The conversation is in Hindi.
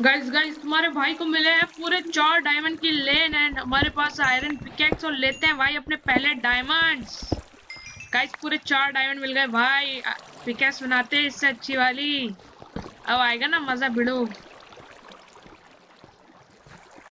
गाइस गाइस तुम्हारे भाई को मिले हैं पूरे चार डायमंड की लेन एंड हमारे पास आयरन पिकेक्स और लेते हैं भाई अपने पहले डायमंड्स गाइस पूरे चार डायमंड मिल गए। भाई पिकेक्स बनाते हैं, इससे अच्छी वाली। अब आएगा ना, मज़ा भिड़ो।